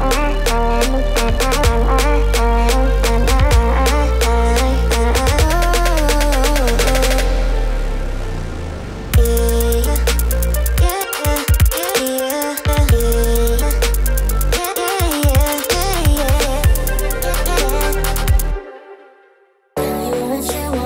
you and you